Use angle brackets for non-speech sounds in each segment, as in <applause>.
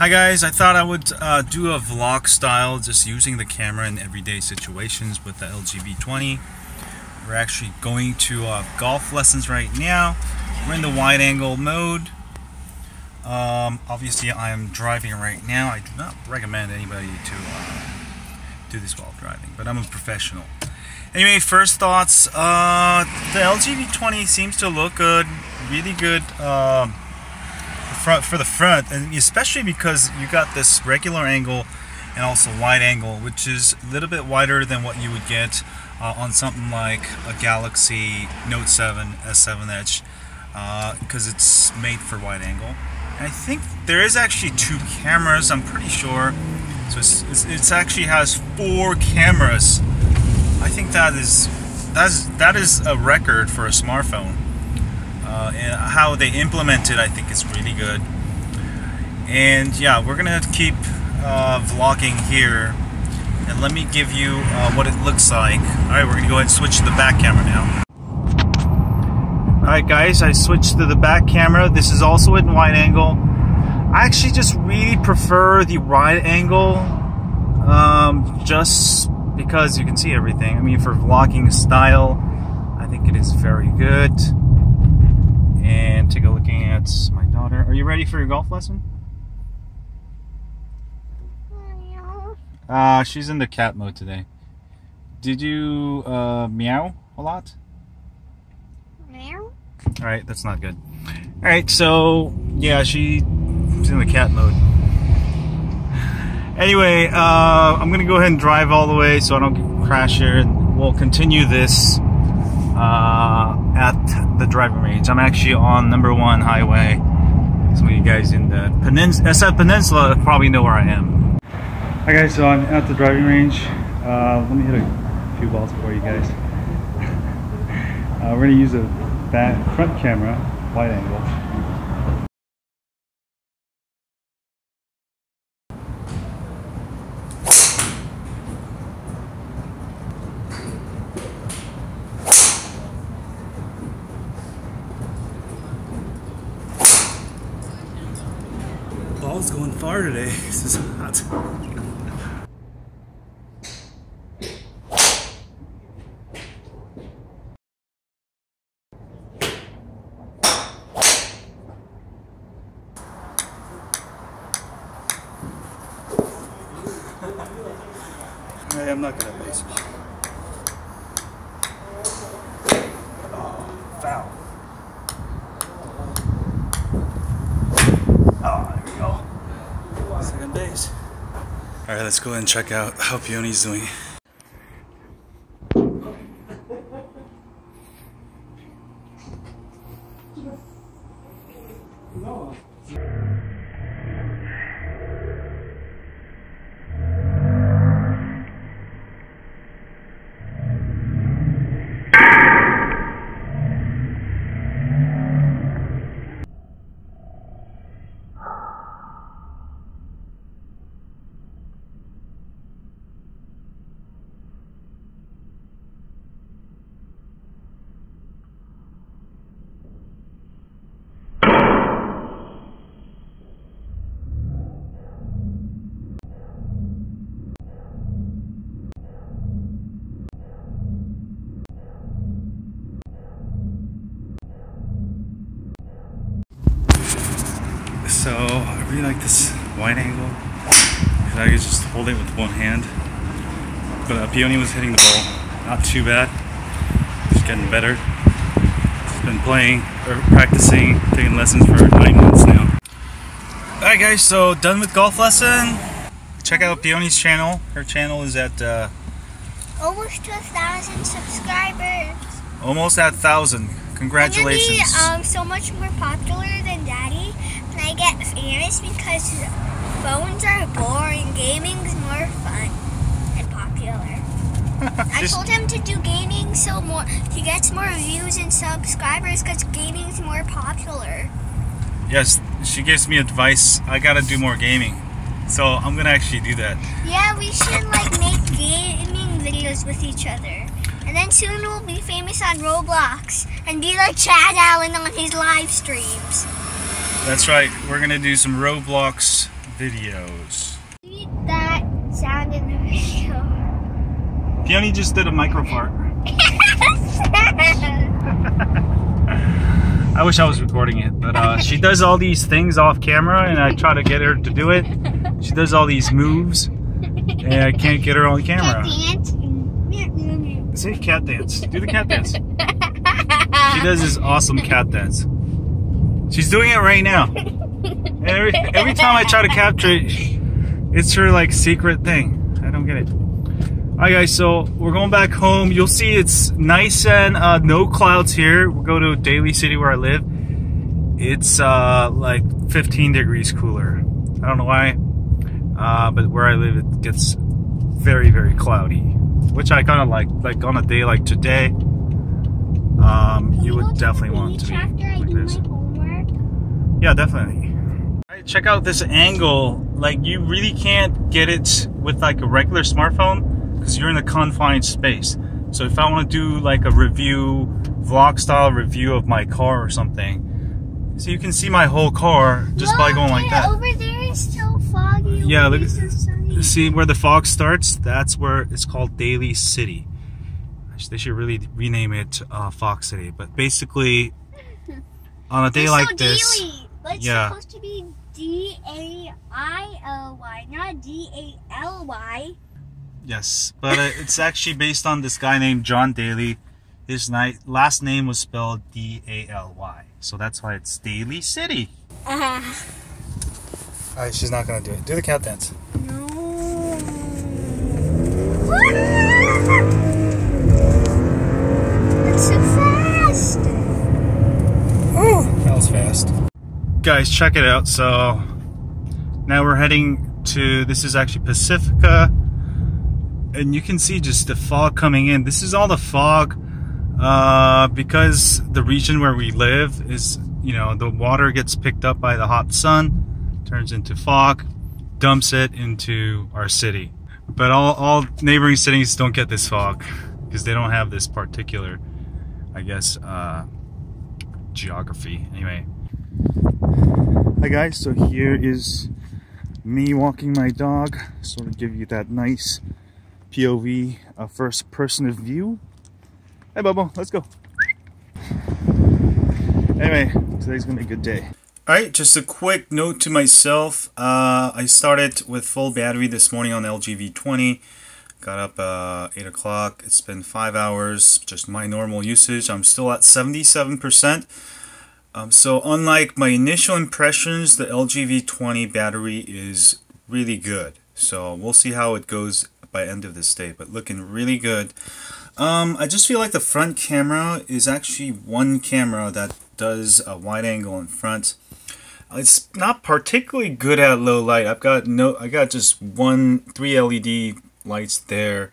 Hi guys, I thought I would uh, do a vlog style just using the camera in everyday situations with the LG V20. We're actually going to uh, golf lessons right now. We're in the wide angle mode. Um, obviously I am driving right now. I do not recommend anybody to uh, do this while driving, but I'm a professional. Anyway, first thoughts. Uh, the LG V20 seems to look good, really good. Front for the front, and especially because you got this regular angle and also wide angle, which is a little bit wider than what you would get uh, on something like a Galaxy Note 7 S7 Edge, because uh, it's made for wide angle. And I think there is actually two cameras. I'm pretty sure. So it's, it's, it's actually has four cameras. I think that is that's that is a record for a smartphone. Uh, and how they implement it, I think is really good. And yeah, we're gonna keep uh, vlogging here. And let me give you uh, what it looks like. All right, we're gonna go ahead and switch to the back camera now. All right, guys, I switched to the back camera. This is also in wide angle. I actually just really prefer the wide angle, um, just because you can see everything. I mean, for vlogging style, I think it is very good and take a looking at my daughter. Are you ready for your golf lesson? Uh, she's in the cat mode today. Did you uh, meow a lot? Meow? Alright, that's not good. Alright, so, yeah, she's in the cat mode. <sighs> Anyway, uh, I'm going to go ahead and drive all the way so I don't crash here. And we'll continue this uh, at the driving range. I'm actually on number one highway. Some of you guys in the Penins SF Peninsula probably know where I am. Hi guys, so I'm at the driving range. Uh, let me hit a few balls for you guys. <laughs> uh, we're to use a back front camera, wide angle. Ball's going far today. <laughs> This is hot. I'm not good at baseball. Oh, foul. All right, let's go ahead and check out how Peony's doing. So I really like this wide angle because I could just hold it with one hand. But uh, Peony was hitting the ball not too bad. Just getting better. He's been playing or practicing, taking lessons for nine months now. Alright guys, so done with golf lesson. Check out Peony's channel. Her channel is at uh, almost to a thousand subscribers. Almost at thousand. Congratulations. I'm be um, so much more popular than Daddy. I get famous because phones are boring. Gaming's more fun and popular. <laughs> I told him to do gaming so more he gets more views and subscribers because gaming's more popular. Yes, she gives me advice. I gotta do more gaming. So I'm gonna actually do that. Yeah, we should like make gaming videos with each other. And then soon we'll be famous on Roblox and be like Chad Allen on his live streams. That's right. We're gonna do some Roblox videos. That sound in the video. Peony just did a micro fart. <laughs> I wish I was recording it, but uh, she does all these things off camera, and I try to get her to do it. She does all these moves, and I can't get her on camera. Cat dance. See, cat dance. Do the cat dance. She does this awesome cat dance. She's doing it right now. <laughs> Every every time I try to capture it, it's her like secret thing. I don't get it. Alright guys, so we're going back home. You'll see it's nice and uh, no clouds here. We'll go to Daly City where I live. It's uh, like 15 degrees cooler. I don't know why, uh, but where I live it gets very, very cloudy. Which I kind of like. Like on a day like today, um, you would definitely want to be like this. Yeah, definitely. Check out this angle. Like you really can't get it with like a regular smartphone because you're in a confined space. So if I want to do like a review, vlog style review of my car or something, so you can see my whole car just look, by going like that. Over there is so foggy. Yeah, look. See where the fog starts? That's where it's called Daly City. They should really rename it uh, Fox City. But basically, <laughs> on a day They're like so this, daily. But it's yeah. supposed to be D A I L Y, not D A L Y. Yes, but uh, it's <laughs> actually based on this guy named John Daly. His ni- last name was spelled D A L Y, so that's why it's Daly City. Uh, Alright, she's not gonna do it. Do the cat dance. no. That's so fast. Oh, That was fast. Guys, check it out. So now we're heading to this is actually Pacifica, and you can see just the fog coming in. This is all the fog uh, because the region where we live is, you know, the water gets picked up by the hot sun, turns into fog, dumps it into our city. But all, all neighboring cities don't get this fog because they don't have this particular, I guess, uh, geography. Anyway. Hi guys, so here is me walking my dog, sort of give you that nice POV, uh, first person view. Hey Bubba, let's go. Anyway, today's gonna be a good day. Alright, just a quick note to myself. Uh, I started with full battery this morning on LG V20. Got up uh, 8 o'clock. It's been 5 hours, just my normal usage. I'm still at 77%. Um, so unlike my initial impressions, the LG V20 battery is really good. So we'll see how it goes by end of this day, but looking really good. Um, I just feel like the front camera is actually one camera that does a wide angle in front. It's not particularly good at low light. I've got no, I got just one, three LED lights there,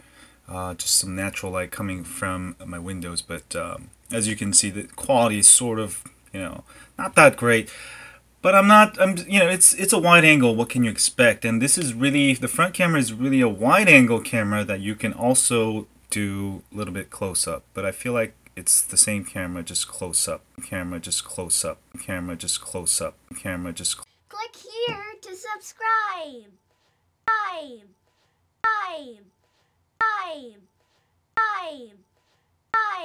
uh, just some natural light coming from my windows. But um, as you can see, the quality is sort of, you know, not that great. But I'm not, I'm, you know, it's it's a wide angle. What can you expect? And this is really, the front camera is really a wide angle camera that you can also do a little bit close up. But I feel like it's the same camera, just close up. Camera, just close up. Camera, just close up. Camera, just. Click here to subscribe. Subscribe. Subscribe. Subscribe. Subscribe.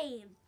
Subscribe.